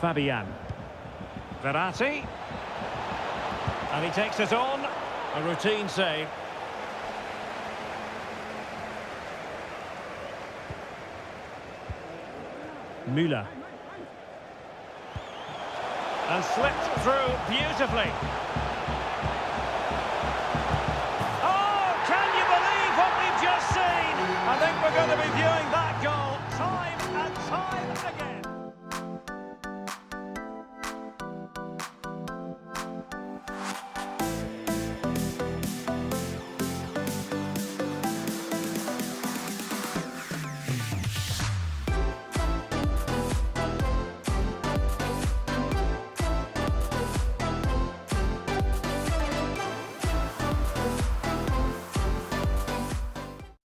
Fabian. Verratti. And he takes it on. A routine save. Müller. And slipped through beautifully. Oh, can you believe what we've just seen? I think we're going to be viewing